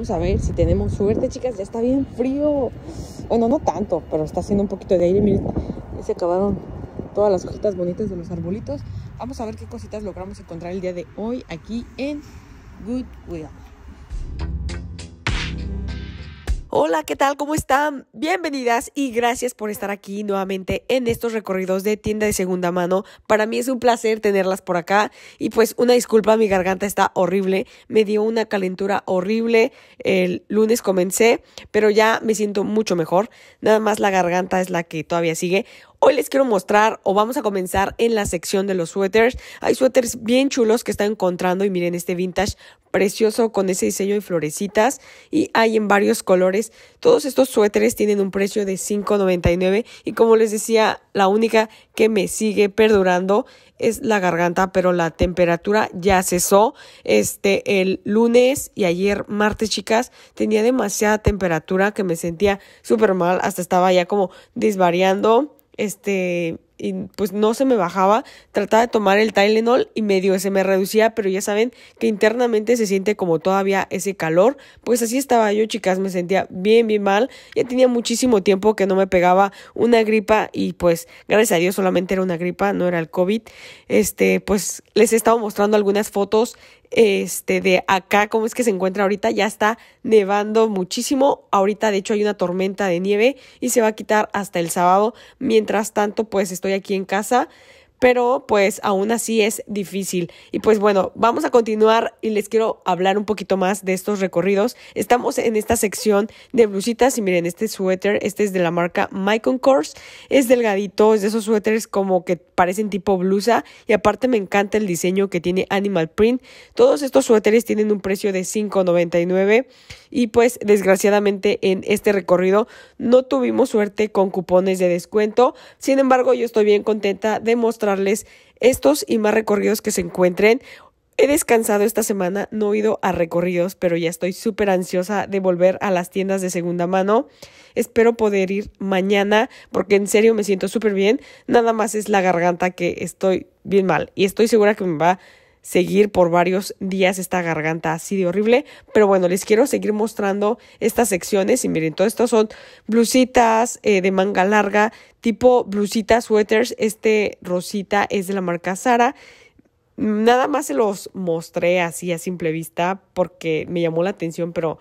Vamos a ver si tenemos suerte, chicas. Ya está bien frío. Bueno, no tanto, pero está haciendo un poquito de aire. Miren, ya se acabaron todas las hojitas bonitas de los arbolitos. Vamos a ver qué cositas logramos encontrar el día de hoy aquí en Goodwill. Hola, ¿qué tal? ¿Cómo están? Bienvenidas y gracias por estar aquí nuevamente en estos recorridos de tienda de segunda mano. Para mí es un placer tenerlas por acá y pues una disculpa, mi garganta está horrible, me dio una calentura horrible, el lunes comencé, pero ya me siento mucho mejor, nada más la garganta es la que todavía sigue. Hoy les quiero mostrar o vamos a comenzar en la sección de los suéteres. Hay suéteres bien chulos que están encontrando y miren este vintage precioso con ese diseño de florecitas y hay en varios colores. Todos estos suéteres tienen un precio de $5.99 y como les decía, la única que me sigue perdurando es la garganta, pero la temperatura ya cesó. Este, el lunes y ayer martes, chicas, tenía demasiada temperatura que me sentía súper mal, hasta estaba ya como desvariando este, y pues no se me bajaba, trataba de tomar el Tylenol y medio se me reducía, pero ya saben que internamente se siente como todavía ese calor, pues así estaba yo, chicas, me sentía bien, bien mal, ya tenía muchísimo tiempo que no me pegaba una gripa y pues gracias a Dios solamente era una gripa, no era el COVID, este, pues les he estado mostrando algunas fotos este de acá cómo es que se encuentra ahorita ya está nevando muchísimo. Ahorita de hecho hay una tormenta de nieve y se va a quitar hasta el sábado. Mientras tanto pues estoy aquí en casa pero pues aún así es difícil. Y pues bueno, vamos a continuar y les quiero hablar un poquito más de estos recorridos. Estamos en esta sección de blusitas y miren, este suéter, este es de la marca My Concourse, es delgadito, es de esos suéteres como que parecen tipo blusa y aparte me encanta el diseño que tiene Animal Print. Todos estos suéteres tienen un precio de $5.99 y pues desgraciadamente en este recorrido no tuvimos suerte con cupones de descuento. Sin embargo, yo estoy bien contenta de mostrar estos y más recorridos que se encuentren. He descansado esta semana, no he ido a recorridos, pero ya estoy súper ansiosa de volver a las tiendas de segunda mano. Espero poder ir mañana porque en serio me siento súper bien. Nada más es la garganta que estoy bien mal y estoy segura que me va seguir por varios días esta garganta así de horrible. Pero bueno, les quiero seguir mostrando estas secciones. Y miren, todo esto son blusitas eh, de manga larga, tipo blusitas, sweaters. Este rosita es de la marca Sara. Nada más se los mostré así a simple vista porque me llamó la atención, pero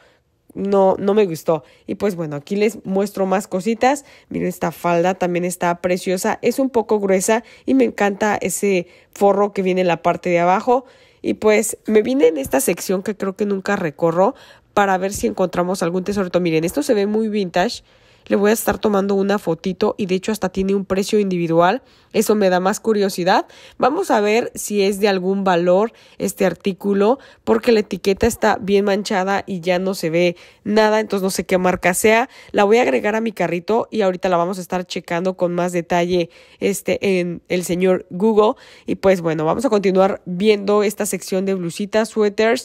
no, no me gustó. Y pues bueno, aquí les muestro más cositas. Miren, esta falda también está preciosa. Es un poco gruesa y me encanta ese forro que viene en la parte de abajo. Y pues me vine en esta sección que creo que nunca recorro para ver si encontramos algún tesoro. Miren, esto se ve muy vintage le voy a estar tomando una fotito y de hecho hasta tiene un precio individual. Eso me da más curiosidad. Vamos a ver si es de algún valor este artículo porque la etiqueta está bien manchada y ya no se ve nada, entonces no sé qué marca sea. La voy a agregar a mi carrito y ahorita la vamos a estar checando con más detalle este en el señor Google y pues bueno, vamos a continuar viendo esta sección de blusitas, suéteres.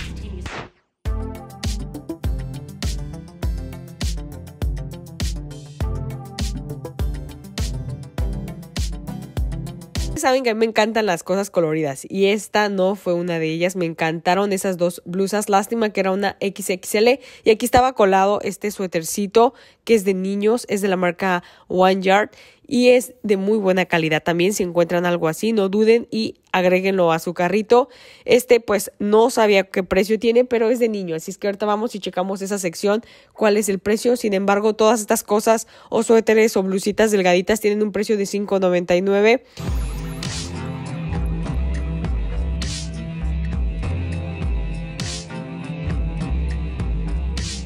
Saben que a mí me encantan las cosas coloridas y esta no fue una de ellas. Me encantaron esas dos blusas. Lástima que era una XXL y aquí estaba colado este suétercito que es de niños, es de la marca One Yard y es de muy buena calidad. También si encuentran algo así, no duden y agréguenlo a su carrito. Este pues no sabía qué precio tiene, pero es de niño, así es que ahorita vamos y checamos esa sección, cuál es el precio. Sin embargo, todas estas cosas o suéteres o blusitas delgaditas tienen un precio de $5.99.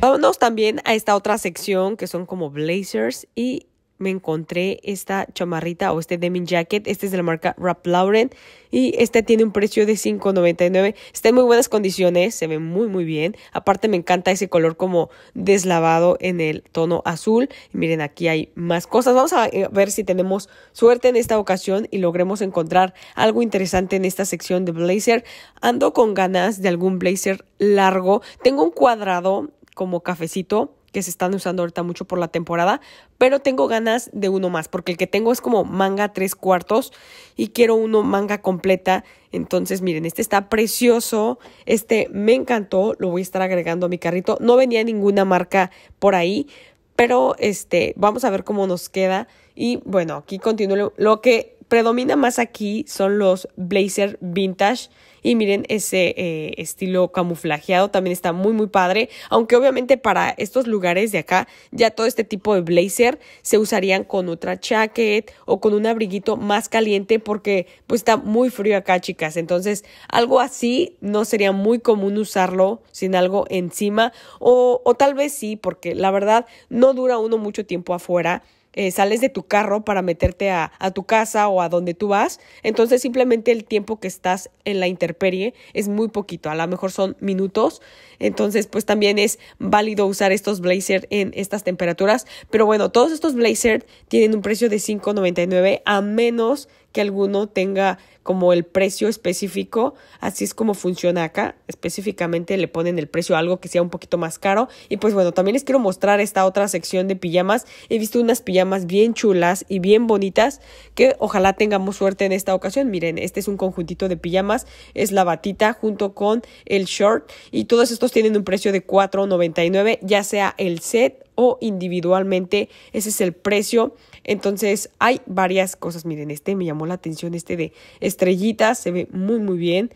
Vámonos también a esta otra sección que son como blazers y me encontré esta chamarrita o este denim jacket. Este es de la marca Rap Lauren y este tiene un precio de $5.99. Está en muy buenas condiciones, se ve muy muy bien. Aparte me encanta ese color como deslavado en el tono azul. miren, aquí hay más cosas. Vamos a eh, ver si tenemos suerte en esta ocasión y logremos encontrar algo interesante en esta sección de blazer. Ando con ganas de algún blazer largo. Tengo un cuadrado como cafecito que se están usando ahorita mucho por la temporada, pero tengo ganas de uno más, porque el que tengo es como manga tres cuartos y quiero uno manga completa. Entonces, miren, este está precioso, este me encantó, lo voy a estar agregando a mi carrito. No venía ninguna marca por ahí, pero este, vamos a ver cómo nos queda. Y bueno, aquí continúo. Lo que predomina más aquí son los blazer vintage. Y miren ese eh, estilo camuflajeado también está muy muy padre. Aunque obviamente para estos lugares de acá ya todo este tipo de blazer se usarían con otra jacket o con un abriguito más caliente porque pues está muy frío acá chicas. Entonces algo así no sería muy común usarlo sin algo encima o, o tal vez sí porque la verdad no dura uno mucho tiempo afuera eh, sales de tu carro para meterte a, tu casa o a donde tú vas, entonces simplemente el tiempo que estás en la interperie es muy poquito, a lo mejor son minutos, entonces pues también es válido usar estos blazers en estas temperaturas, pero bueno, todos estos blazers tienen un precio de $5.99 a menos que alguno tenga como el precio específico, así es como funciona acá, específicamente le ponen el precio a algo que sea un poquito más caro. Y pues bueno, también les quiero mostrar esta otra sección de pijamas, he visto unas pijamas bien chulas y bien bonitas que ojalá tengamos suerte en esta ocasión, miren, este es un conjuntito de pijamas, es la batita junto con el short y todos estos tienen un precio de $4.99, ya sea el set o individualmente, ese es el precio. Entonces hay varias cosas, miren, este me llamó la atención, este de estrellitas, se ve muy muy bien.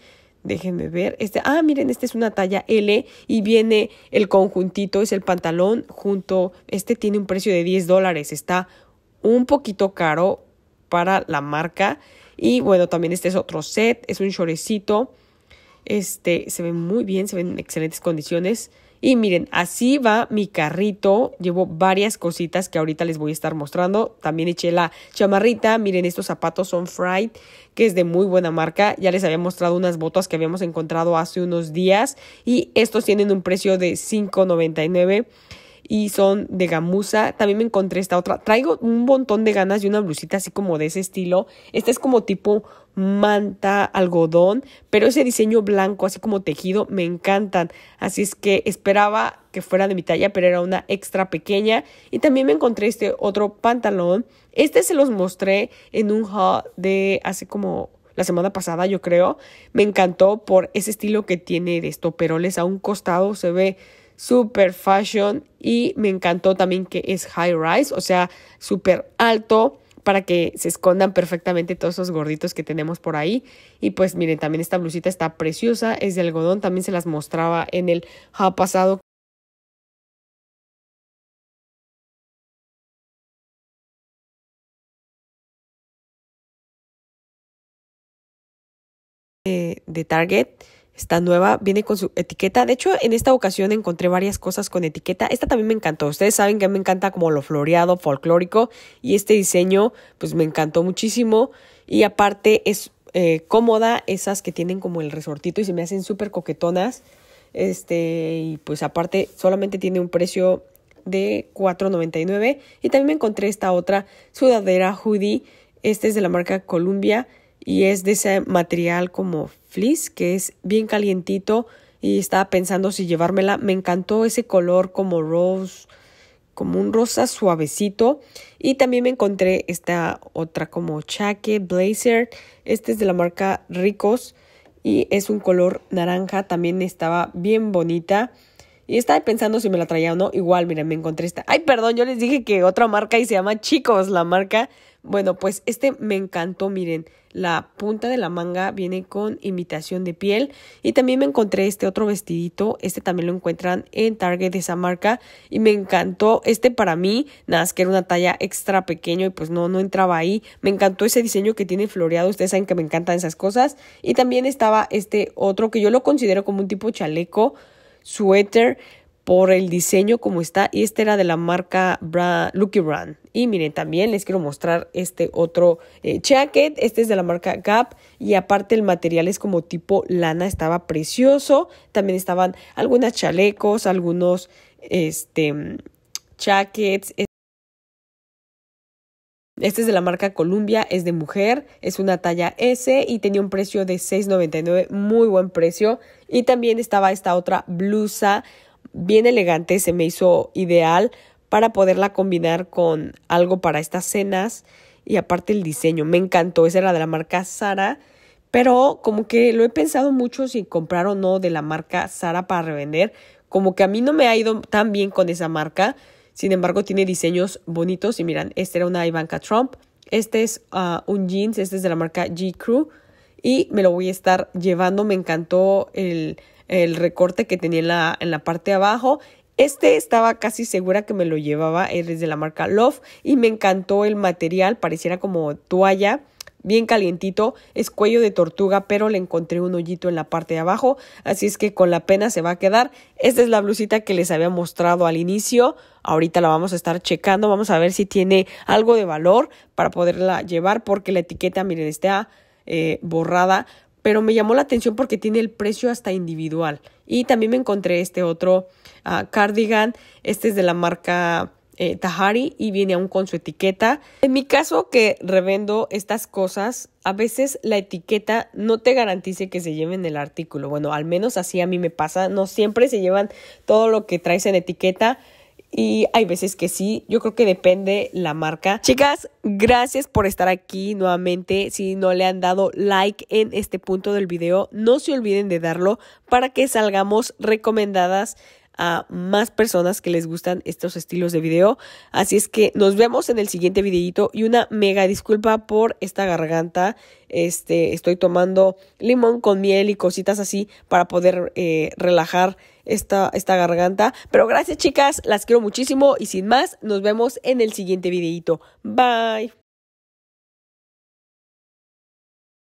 Déjenme ver. Este, ah, miren, este es una talla L y viene el conjuntito, es el pantalón junto. Este tiene un precio de 10 dólares. Está un poquito caro para la marca. Y bueno, también este es otro set, es un shorecito. Este se ve muy bien, se ven en excelentes condiciones. Y miren, así va mi carrito. Llevo varias cositas que ahorita les voy a estar mostrando. También eché la chamarrita. Miren, estos zapatos son Fried, que es de muy buena marca. Ya les había mostrado unas botas que habíamos encontrado hace unos días. Y estos tienen un precio de $5.99 y son de gamuza. También me encontré esta otra. Traigo un montón de ganas de una blusita así como de ese estilo. Esta es como tipo manta, algodón, pero ese diseño blanco, así como tejido, me encantan. Así es que esperaba que fuera de mi talla, pero era una extra pequeña. Y también me encontré este otro pantalón. Este se los mostré en un haul de hace como la semana pasada, yo creo. Me encantó por ese estilo que tiene de estoperoles a un costado. Se ve super fashion y me encantó también que es high rise, o sea, súper alto para que se escondan perfectamente todos esos gorditos que tenemos por ahí. Y pues miren, también esta blusita está preciosa, es de algodón, también se las mostraba en el ha pasado. de Target Está nueva, viene con su etiqueta. De hecho, en esta ocasión encontré varias cosas con etiqueta. Esta también me encantó. Ustedes saben que me encanta como lo floreado, folclórico. Y este diseño, pues me encantó muchísimo. Y aparte es eh, cómoda, esas que tienen como el resortito y se me hacen súper coquetonas. Este, y pues aparte solamente tiene un precio de $4.99. Y también me encontré esta otra sudadera hoodie. Este es de la marca Columbia y es de ese material como fleece que es bien calientito y estaba pensando si llevármela. Me encantó ese color como rose, como un rosa suavecito. Y también me encontré esta otra como chaque blazer. Este es de la marca Ricos y es un color naranja. También estaba bien bonita. Y estaba pensando si me la traía o no. Igual, miren, me encontré esta. Ay, perdón, yo les dije que otra marca y se llama Chicos la marca. Bueno, pues este me encantó, miren. La punta de la manga viene con imitación de piel. Y también me encontré este otro vestidito. Este también lo encuentran en Target de esa marca. Y me encantó. Este para mí, nada más que era una talla extra pequeño y pues no, no entraba ahí. Me encantó ese diseño que tiene floreado. Ustedes saben que me encantan esas cosas. Y también estaba este otro que yo lo considero como un tipo chaleco suéter por el diseño como está y este era de la marca Lucky Brand. Y miren también les quiero mostrar este otro eh, jacket. Este es de la marca Gap y aparte el material es como tipo lana estaba precioso. También estaban algunas chalecos algunos este jackets. Este es de la marca Columbia, es de mujer, es una talla S y tenía un precio de $6.99, muy buen precio. Y también estaba esta otra blusa bien elegante, se me hizo ideal para poderla combinar con algo para estas cenas y aparte el diseño, me encantó, esa era de la marca Sara, pero como que lo he pensado mucho si comprar o no de la marca Sara para revender, como que a mí no me ha ido tan bien con esa marca, sin embargo tiene diseños bonitos y miran, este era una Ivanka Trump, este es ah, un jeans, este es de la marca G Crew y me lo voy a estar llevando, me encantó el, el recorte que tenía en la, en la parte de abajo este estaba casi segura que me lo llevaba, es de la marca Love y me encantó el material, pareciera como toalla, bien calientito, es cuello de tortuga, pero le encontré un hoyito en la parte de abajo, así es que con la pena se va a quedar. Esta es la blusita que les había mostrado al inicio, ahorita la vamos a estar checando, vamos a ver si tiene algo de valor para poderla llevar, porque la etiqueta, miren, está eh, borrada, pero me llamó la atención porque tiene el precio hasta individual. Y también me encontré este otro ah, cardigan, este es de la marca eh, Tahari y viene aún con su etiqueta. En mi caso que revendo estas cosas, a veces la etiqueta no te garantice que se lleven el artículo. Bueno, al menos así a mí me pasa. No siempre se llevan todo lo que traes en etiqueta y hay veces que sí, yo creo que depende la marca. Chicas, gracias por estar aquí nuevamente. Si no le han dado like en este punto del video, no se olviden de darlo para que salgamos recomendadas a más personas que les gustan estos estilos de video. Así es que nos vemos en el siguiente videito y una mega disculpa por esta garganta. Este, estoy tomando limón con miel y cositas así para poder eh, relajar esta, esta garganta. Pero gracias chicas, las quiero muchísimo y sin más, nos vemos en el siguiente videito. Bye.